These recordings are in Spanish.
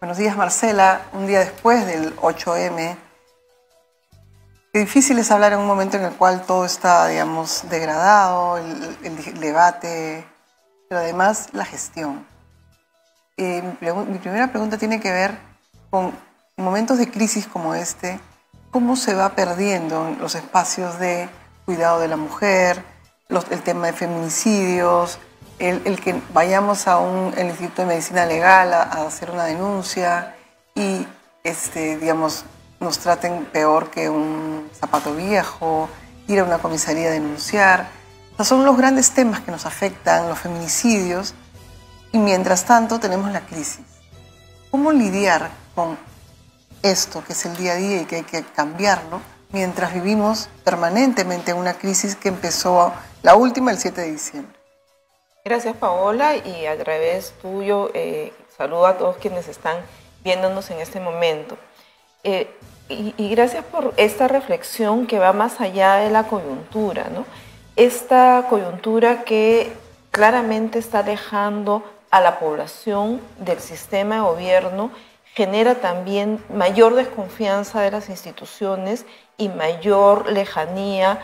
Buenos días, Marcela. Un día después del 8M, qué difícil es hablar en un momento en el cual todo está, digamos, degradado, el, debate, pero además la gestión. Eh, mi, primera pregunta tiene que ver con momentos de crisis como este, cómo se va perdiendo los espacios de cuidado de la mujer, el tema de feminicidios, el, que vayamos a un Instituto de Medicina Legal a, hacer una denuncia y este, digamos, nos traten peor que un zapato viejo, ir a una comisaría a denunciar. son los grandes temas que nos afectan, los feminicidios, y mientras tanto tenemos la crisis. ¿Cómo lidiar con esto que es el día a día y que hay que cambiarlo mientras vivimos permanentemente una crisis que empezó la última el 7 de diciembre? Gracias Paola y a través tuyo eh, saludo a todos quienes están viéndonos en este momento. Eh, y, gracias por esta reflexión que va más allá de la coyuntura, ¿no? Esta coyuntura que claramente está dejando a la población del sistema de gobierno genera también mayor desconfianza de las instituciones y mayor lejanía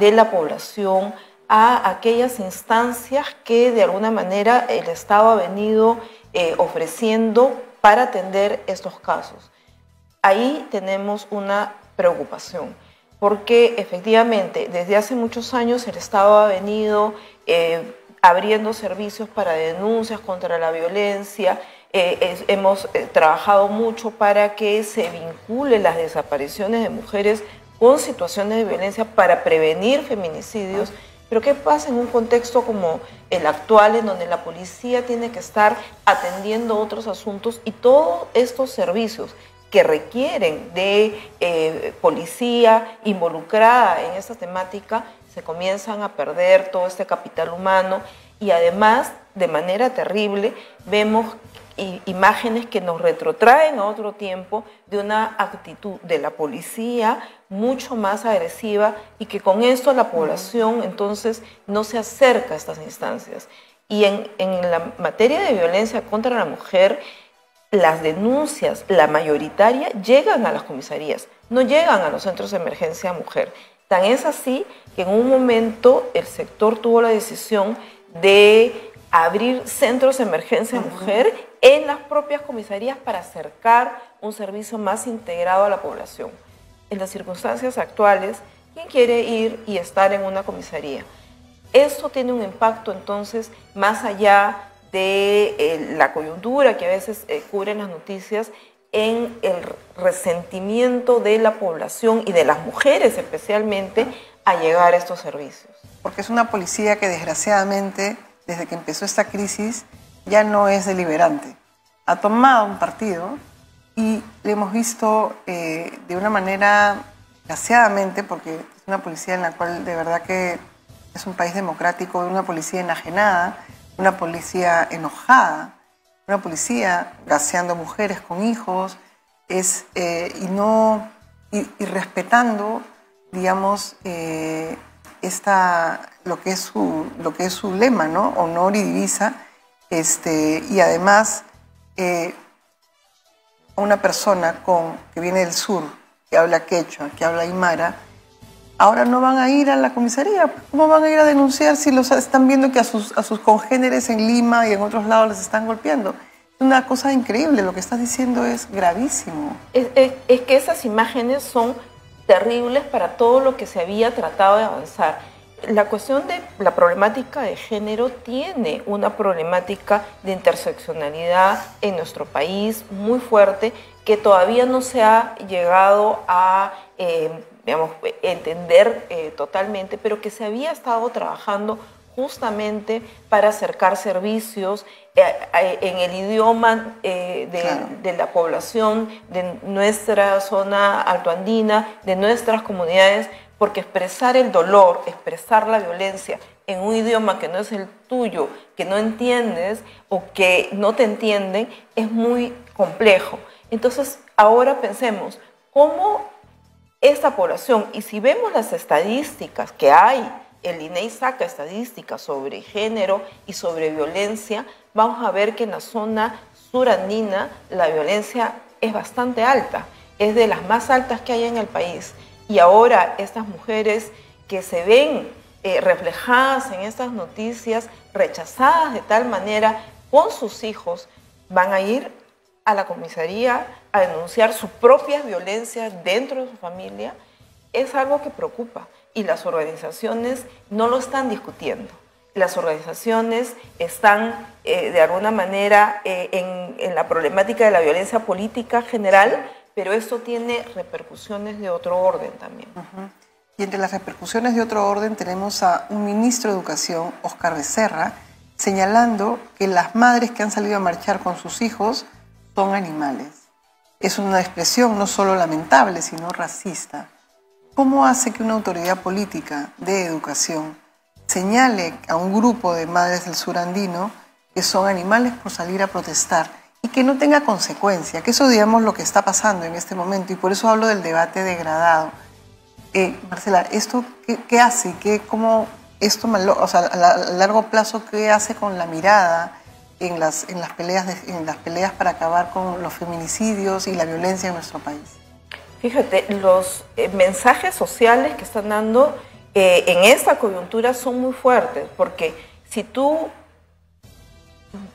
de la población a aquellas instancias que de alguna manera el Estado ha venido eh, ofreciendo para atender estos casos. Ahí tenemos una preocupación, porque efectivamente desde hace muchos años el Estado ha venido eh, abriendo servicios para denuncias contra la violencia, eh, hemos trabajado mucho para que se vincule las desapariciones de mujeres con situaciones de violencia para prevenir feminicidios. Pero ¿qué pasa en un contexto como el actual, en donde la policía tiene que estar atendiendo otros asuntos y todos estos servicios que requieren de eh, policía involucrada en esta temática se comienzan a perder todo este capital humano y además, de manera terrible, vemos imágenes que nos retrotraen a otro tiempo de una actitud de la policía mucho más agresiva y que con esto la población entonces no se acerca a estas instancias. Y en, en la materia de violencia contra la mujer, las denuncias, la mayoritaria, llegan a las comisarías, no llegan a los centros de emergencia mujer. Tan es así que en un momento el sector tuvo la decisión de abrir centros de emergencia mujer en las propias comisarías para acercar un servicio más integrado a la población. En las circunstancias actuales, ¿quién quiere ir y estar en una comisaría? Esto tiene un impacto entonces más allá de eh, la coyuntura que a veces eh, cubren las noticias en el resentimiento de la población y de las mujeres especialmente a llegar a estos servicios. Porque es una policía que desgraciadamente desde que empezó esta crisis, ya no es deliberante. Ha tomado un partido y le hemos visto eh, de una manera, desgraciadamente, porque es una policía en la cual de verdad que es un país democrático, una policía enajenada, una policía enojada, una policía gaseando mujeres con hijos, es, eh, y no y, respetando, digamos, eh, esta, lo, que es su, lo que es su lema, ¿no? Honor y divisa. Este, y además, eh, una persona que viene del sur, que habla quechua, que habla aymara, ahora no van a ir a la comisaría. ¿Cómo van a ir a denunciar si los están viendo que a sus, congéneres en Lima y en otros lados les están golpeando? Una cosa increíble, lo que estás diciendo es gravísimo. Es, es que esas imágenes son terribles para todo lo que se había tratado de avanzar. La cuestión de la problemática de género tiene una problemática de interseccionalidad en nuestro país muy fuerte que todavía no se ha llegado a eh, entender eh, totalmente, pero que se había estado trabajando justamente para acercar servicios eh, en el idioma eh, de, la población, de nuestra zona altoandina, de nuestras comunidades, porque expresar el dolor, expresar la violencia en un idioma que no es el tuyo, que no entiendes o que no te entienden, es muy complejo. Entonces, ahora pensemos, ¿cómo esta población, y si vemos las estadísticas que hay el INEI saca estadísticas sobre género y sobre violencia, vamos a ver que en la zona surandina la violencia es bastante alta, es de las más altas que hay en el país. Y ahora estas mujeres que se ven eh, reflejadas en estas noticias, rechazadas de tal manera con sus hijos, van a ir a la comisaría a denunciar su propia violencia dentro de su familia, es algo que preocupa y las organizaciones no lo están discutiendo. Las organizaciones están eh, de alguna manera eh, en, la problemática de la violencia política general, pero esto tiene repercusiones de otro orden también. Y entre las repercusiones de otro orden tenemos a un ministro de Educación, Oscar Becerra, señalando que las madres que han salido a marchar con sus hijos son animales. Es una expresión no solo lamentable, sino racista. ¿Cómo hace que una autoridad política de educación señale a un grupo de madres del sur andino que son animales por salir a protestar y que no tenga consecuencia? Que eso, digamos, lo que está pasando en este momento y por eso hablo del debate degradado. Eh, Marcela, ¿esto qué, hace? ¿Qué, ¿Cómo esto, o sea, a largo plazo, qué hace con la mirada? en las, en las, peleas, en las peleas para acabar con los feminicidios y la violencia en nuestro país? Fíjate, los eh, mensajes sociales que están dando eh, en esta coyuntura son muy fuertes, porque si tú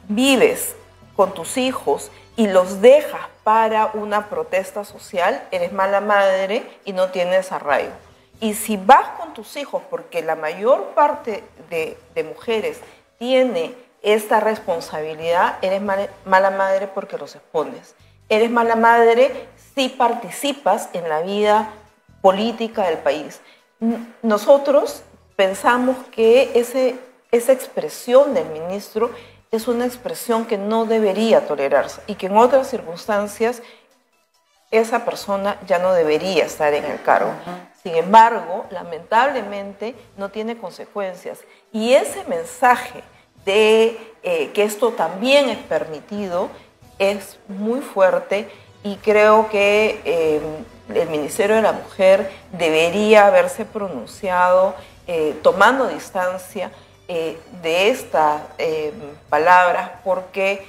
vives con tus hijos y los dejas para una protesta social, eres mala madre y no tienes arraigo. Y si vas con tus hijos, porque la mayor parte de, de mujeres tiene esta responsabilidad, eres mala madre porque los expones. Eres mala madre si participas en la vida política del país. Nosotros pensamos que ese, esa expresión del ministro es una expresión que no debería tolerarse y que en otras circunstancias esa persona ya no debería estar en el cargo. Sin embargo, lamentablemente no tiene consecuencias. Y ese mensaje de eh, que esto también es permitido es muy fuerte y creo que eh, el Ministerio de la Mujer debería haberse pronunciado eh, tomando distancia de estas palabras porque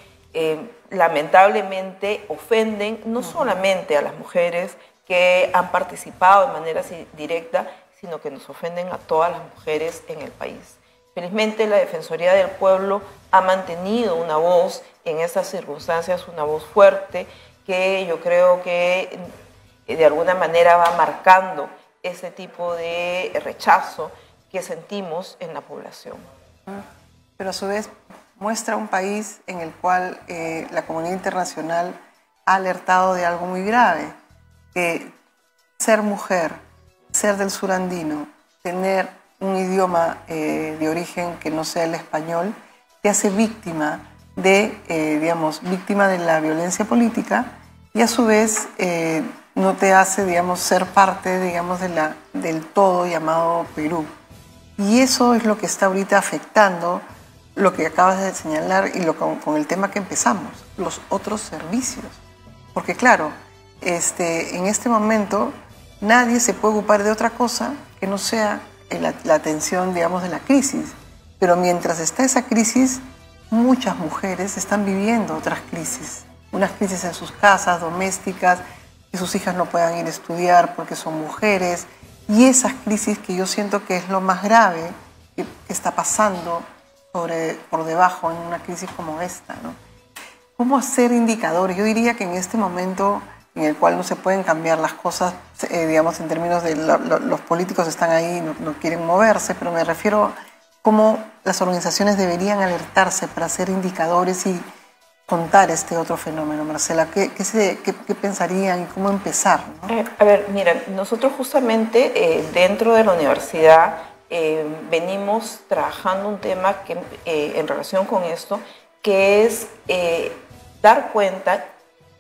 lamentablemente ofenden no solamente a las mujeres que han participado de manera directa, sino que nos ofenden a todas las mujeres en el país. Felizmente la Defensoría del Pueblo ha mantenido una voz en estas circunstancias, una voz fuerte, que yo creo que eh, de alguna manera va marcando ese tipo de rechazo que sentimos en la población. Pero a su vez muestra un país en el cual eh, la comunidad internacional ha alertado de algo muy grave, que ser mujer, ser del surandino, tener un idioma eh, de origen que no sea el español, te hace víctima de, eh, digamos, víctima de la violencia política y a su vez no te hace, digamos, ser parte, digamos, de la, del todo llamado Perú. Y eso es lo que está ahorita afectando lo que acabas de señalar y lo, con, el tema que empezamos, los otros servicios. Porque claro, este, en este momento nadie se puede ocupar de otra cosa que no sea la, la atención, digamos, de la crisis. Pero mientras está esa crisis, muchas mujeres están viviendo otras crisis. Unas crisis en sus casas domésticas, que sus hijas no puedan ir a estudiar porque son mujeres. Y esas crisis que yo siento que es lo más grave que, está pasando sobre, por debajo en una crisis como esta. ¿no? ¿Cómo hacer indicadores? Yo diría que en este momento en el cual no se pueden cambiar las cosas, eh, digamos, en términos de los políticos están ahí, no, no, quieren moverse, pero me refiero cómo las organizaciones deberían alertarse para hacer indicadores y contar este otro fenómeno. Marcela, ¿qué, pensarían y cómo empezar? Eh, a ver, mira, nosotros justamente eh, dentro de la universidad venimos trabajando un tema que, en relación con esto, que es dar cuenta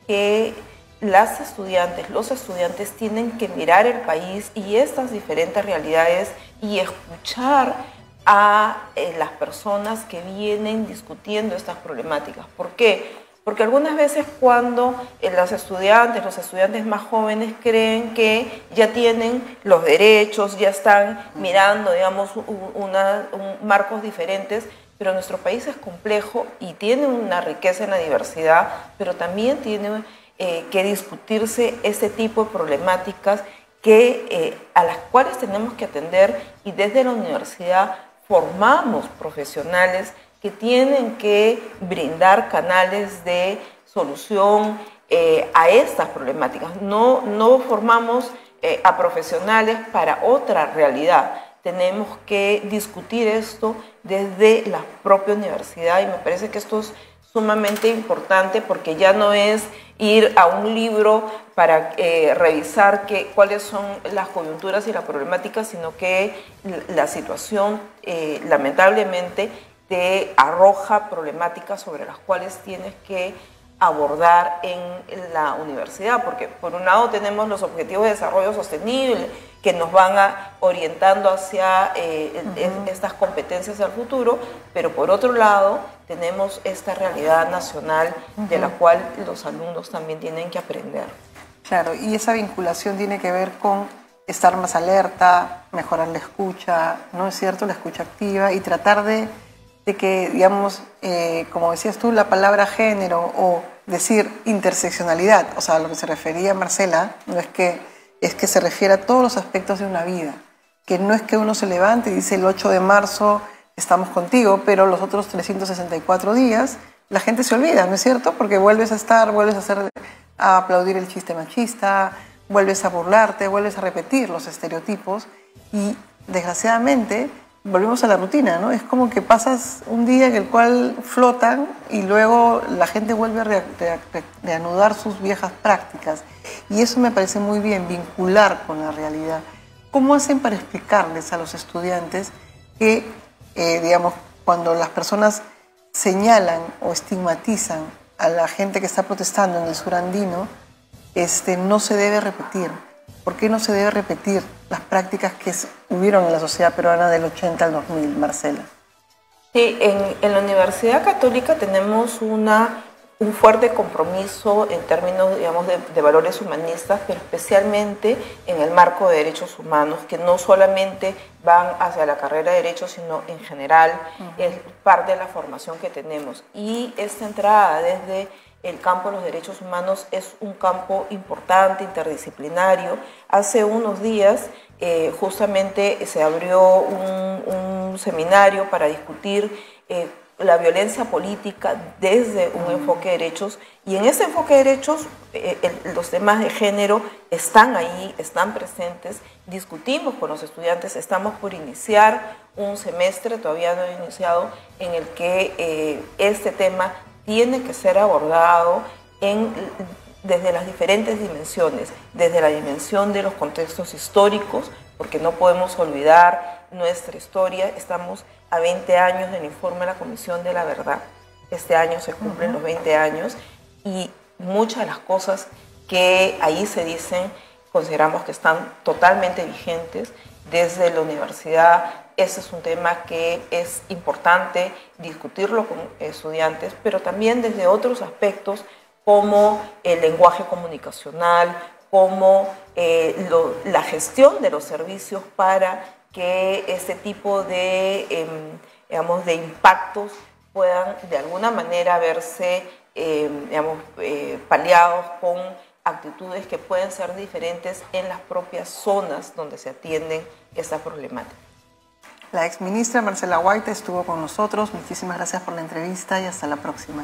que las estudiantes, los estudiantes tienen que mirar el país y estas diferentes realidades y escuchar a eh, las personas que vienen discutiendo estas problemáticas. ¿Por qué? Porque algunas veces cuando eh, los estudiantes, los estudiantes más jóvenes creen que ya tienen los derechos, ya están mirando, digamos, una, marcos diferentes, pero nuestro país es complejo y tiene una riqueza en la diversidad, pero también tiene eh, que discutirse este tipo de problemáticas que, a las cuales tenemos que atender y desde la universidad formamos profesionales que tienen que brindar canales de solución eh, a estas problemáticas. No, no formamos a profesionales para otra realidad tenemos que discutir esto desde la propia universidad y me parece que esto es sumamente importante porque ya no es ir a un libro para eh, revisar cuáles son las coyunturas y las problemáticas, sino que la situación eh, lamentablemente te arroja problemáticas sobre las cuales tienes que abordar en la universidad, porque por un lado tenemos los objetivos de desarrollo sostenible que nos van a, orientando hacia eh, estas competencias del futuro, pero por otro lado tenemos esta realidad nacional de la cual los alumnos también tienen que aprender. Claro, y esa vinculación tiene que ver con estar más alerta, mejorar la escucha, ¿no es cierto? La escucha activa y tratar de de que, digamos, eh, como decías tú, la palabra género o decir interseccionalidad, o sea, a lo que se refería Marcela, no es que, es que se refiere a todos los aspectos de una vida, que no es que uno se levante y dice el 8 de marzo estamos contigo, pero los otros 364 días la gente se olvida, ¿no es cierto? Porque vuelves a estar, vuelves a, hacer, a aplaudir el chiste machista, vuelves a burlarte, vuelves a repetir los estereotipos y desgraciadamente volvemos a la rutina, ¿no? Es como que pasas un día en el cual flotan y luego la gente vuelve a reanudar sus viejas prácticas. Y eso me parece muy bien, vincular con la realidad. ¿Cómo hacen para explicarles a los estudiantes que, eh, digamos, cuando las personas señalan o estigmatizan a la gente que está protestando en el sur andino, este, no se debe repetir? ¿Por qué no se debe repetir las prácticas que hubieron en la sociedad peruana del 80 al 2000, Marcela? Sí, en, la Universidad Católica tenemos una, un fuerte compromiso en términos, digamos, de, valores humanistas, pero especialmente en el marco de derechos humanos, que no solamente van hacia la carrera de derechos, sino en general es parte de la formación que tenemos. Y esta entrada desde el campo de los derechos humanos es un campo importante, interdisciplinario. Hace unos días eh, justamente se abrió un, seminario para discutir eh, la violencia política desde un enfoque de derechos. Y en ese enfoque de derechos eh, los temas de género están ahí, están presentes, discutimos con los estudiantes, estamos por iniciar un semestre, todavía no he iniciado, en el que este tema tiene que ser abordado en, desde las diferentes dimensiones, desde la dimensión de los contextos históricos, porque no podemos olvidar nuestra historia. Estamos a 20 años del informe de la Comisión de la Verdad. Este año se cumplen los 20 años y muchas de las cosas que ahí se dicen consideramos que están totalmente vigentes desde la universidad ese es un tema que es importante discutirlo con estudiantes, pero también desde otros aspectos como el lenguaje comunicacional, como eh, la gestión de los servicios para que este tipo de, em, digamos, de impactos puedan de alguna manera verse em, digamos, eh, paliados con actitudes que pueden ser diferentes en las propias zonas donde se atienden estas problemáticas. La ex ministra Marcela White estuvo con nosotros. Muchísimas gracias por la entrevista y hasta la próxima.